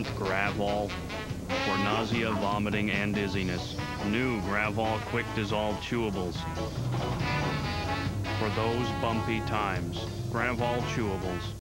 want Gravol for nausea, vomiting, and dizziness. New Gravol Quick Dissolve Chewables for those bumpy times. Gravol Chewables.